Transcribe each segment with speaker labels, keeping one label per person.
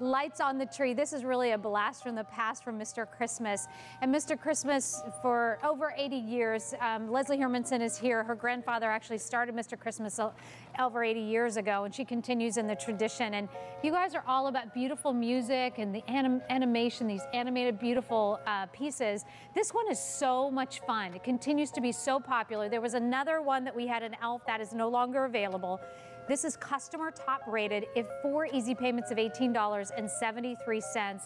Speaker 1: lights on the tree. This is really a blast from the past from Mr. Christmas. And Mr. Christmas, for over 80 years, um, Leslie Hermanson is here. Her grandfather actually started Mr. Christmas over 80 years ago, and she continues in the tradition. And you guys are all about beautiful music and the anim animation, these animated, beautiful uh, pieces. This one is so much fun. It continues to be so popular. There was another one that we had an elf that is no longer available. This is customer top rated. If four easy payments of $18.73.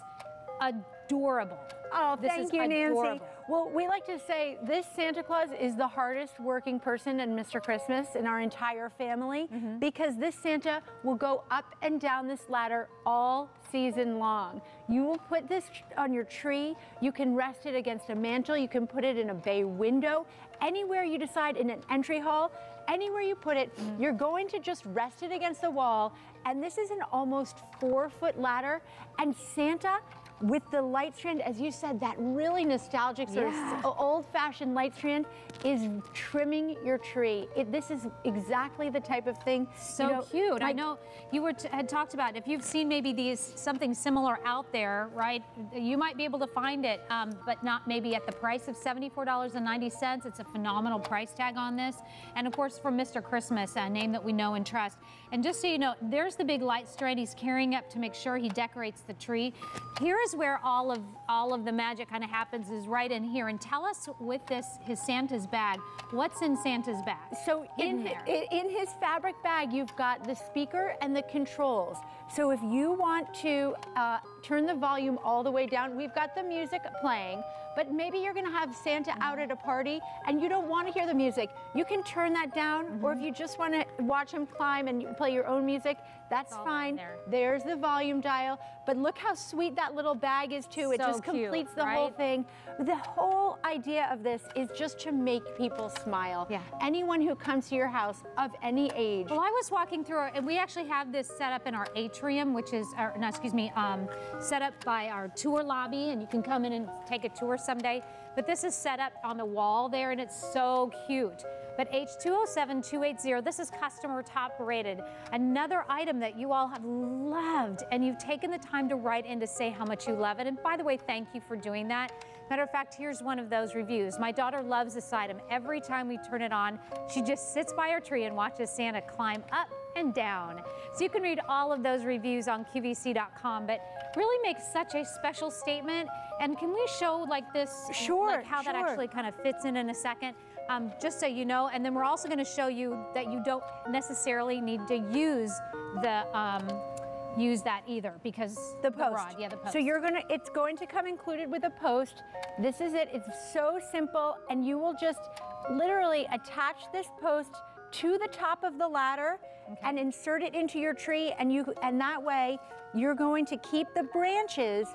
Speaker 1: Adorable.
Speaker 2: Oh, this thank you, adorable. Nancy. Well, we like to say this Santa Claus is the hardest working person in Mr. Christmas in our entire family mm -hmm. because this Santa will go up and down this ladder all season long. You will put this on your tree. You can rest it against a mantel. You can put it in a bay window. Anywhere you decide in an entry hall, anywhere you put it, mm -hmm. you're going to just rest it against the wall. And this is an almost four foot ladder. And Santa with the light strand, as you said, that really nostalgic sort yeah. of old-fashioned light strand is trimming your tree. It, this is exactly the type of thing.
Speaker 1: So you know, cute. Like, I know you were had talked about if you've seen maybe these something similar out there, right? You might be able to find it, um, but not maybe at the price of $74.90. It's a phenomenal price tag on this. And of course, from Mr. Christmas, a name that we know and trust. And just so you know, there's the big light strand he's carrying up to make sure he decorates the tree. Here is where all of all of the magic kind of happens is right in here. And tell us with this, his Santa's bag, what's in Santa's bag?
Speaker 2: So in, in his fabric bag, you've got the speaker and the controls. So if you want to uh, turn the volume all the way down, we've got the music playing, but maybe you're gonna have Santa out at a party and you don't wanna hear the music. You can turn that down, mm -hmm. or if you just wanna watch him climb and play your own music, that's fine. There. There's the volume dial. But look how sweet that little bag is too. So it just completes the right? whole thing. The whole idea of this is just to make people smile. Yeah. Anyone who comes to your house of any age.
Speaker 1: Well, I was walking through, and we actually have this set up in our atrium, which is, or, no, excuse me, um, set up by our tour lobby, and you can come in and take a tour someday. But this is set up on the wall there and it's so cute. But H207280, this is customer top rated. Another item that you all have loved and you've taken the time to write in to say how much you love it. And by the way, thank you for doing that. Matter of fact, here's one of those reviews. My daughter loves this item. Every time we turn it on, she just sits by her tree and watches Santa climb up and down. So you can read all of those reviews on QVC.com, but really makes such a special statement. And can we show like this,
Speaker 2: sure,
Speaker 1: like how
Speaker 2: sure.
Speaker 1: that actually kind of fits in in a second? Um, just so you know, and then we're also going to show you that you don't necessarily need to use the um, use that either because
Speaker 2: the post. The
Speaker 1: rod, yeah, the post.
Speaker 2: So you're gonna, it's going to come included with a post. This is it. It's so simple, and you will just literally attach this post to the top of the ladder okay. and insert it into your tree and you and that way you're going to keep the branches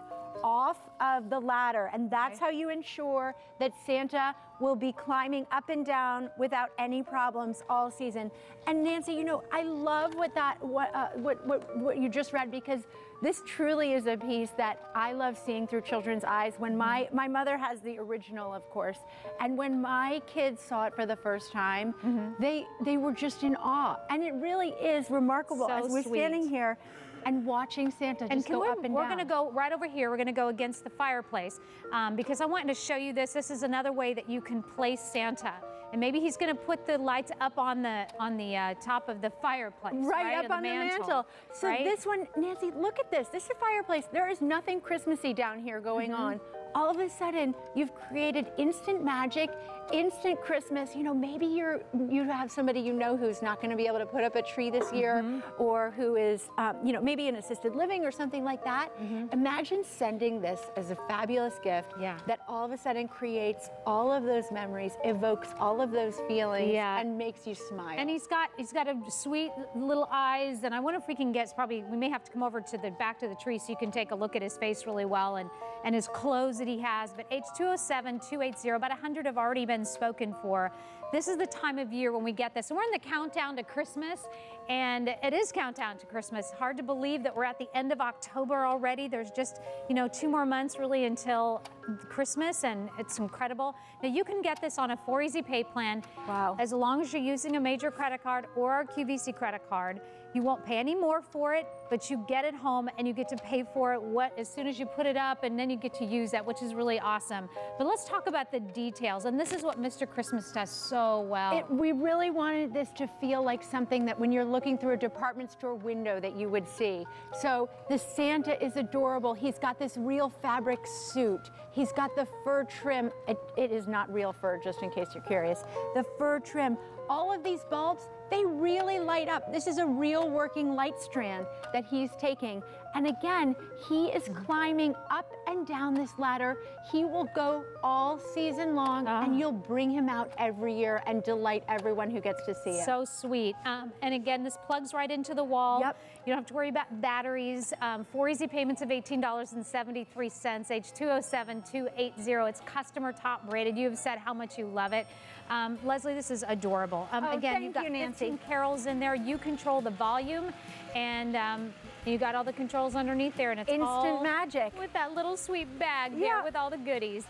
Speaker 2: off of the ladder and that's okay. how you ensure that Santa will be climbing up and down without any problems all season. And Nancy, you know, I love what that what uh, what, what what you just read because this truly is a piece that I love seeing through children's eyes. When my, my mother has the original, of course, and when my kids saw it for the first time, mm -hmm. they, they were just in awe. And it really is remarkable. So As we're sweet. standing here, and watching Santa
Speaker 1: and
Speaker 2: just go
Speaker 1: we,
Speaker 2: up and
Speaker 1: we're down. We're going to go right over here. We're going to go against the fireplace um, because I wanted to show you this. This is another way that you can place Santa. And maybe he's going to put the lights up on the on the uh, top of the fireplace.
Speaker 2: Right, right? up on the, the mantel. mantel. So right? this one, Nancy, look at this. This is a fireplace. There is nothing Christmassy down here going mm -hmm. on all of a sudden you've created instant magic, instant Christmas. You know, maybe you're you have somebody you know who's not going to be able to put up a tree this year, mm -hmm. or who is, um, you know, maybe in assisted living or something like that. Mm -hmm. Imagine sending this as a fabulous gift yeah. that all of a sudden creates all of those memories, evokes all of those feelings, yeah. and makes you smile.
Speaker 1: And he's got he's got a sweet little eyes, and I wonder if we can get probably we may have to come over to the back to the tree so you can take a look at his face really well and and his clothes that he has, but H207-280, about 100 have already been spoken for. this is the time of year when we get this. And we're in the countdown to Christmas, and it is countdown to Christmas. Hard to believe that we're at the end of October already. There's just, you know, two more months really until Christmas, and it's incredible. Now, you can get this on a four easy pay plan.
Speaker 2: Wow.
Speaker 1: As long as you're using a major credit card or a QVC credit card. You won't pay any more for it, but you get it home and you get to pay for it what as soon as you put it up and then you get to use that, which is really awesome. But let's talk about the details. And this is what Mr. Christmas does so well.
Speaker 2: It, we really wanted this to feel like something that when you're looking through a department store window that you would see. So the Santa is adorable. He's got this real fabric suit. He's got the fur trim. It, it is not real fur, just in case you're curious. The fur trim. All of these bulbs, they really light up. This is a real working light strand that he's taking. And again, he is climbing up and down this ladder. He will go all season long
Speaker 1: Ah.
Speaker 2: and you'll bring him out every year and delight everyone who gets to see it.
Speaker 1: So sweet. Um, and again, this plugs right into the wall.
Speaker 2: Yep.
Speaker 1: You don't have to worry about batteries. Um, four easy payments of $18.73, age 207-280. It's customer top rated. You have said how much you love it. Um, Leslie, this is adorable. Um,
Speaker 2: Oh,
Speaker 1: again, you've got
Speaker 2: you, Nancy.
Speaker 1: 15 carols in there. You control the volume and um, you got all the controls underneath there and it's
Speaker 2: Instant magic.
Speaker 1: with that little sweet bag there with all the goodies.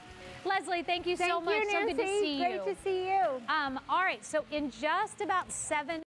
Speaker 1: Leslie, thank you
Speaker 2: Thank
Speaker 1: so much.
Speaker 2: you,
Speaker 1: so good to see
Speaker 2: Great
Speaker 1: you.
Speaker 2: Great to see you.
Speaker 1: Um, all right, so in just about seven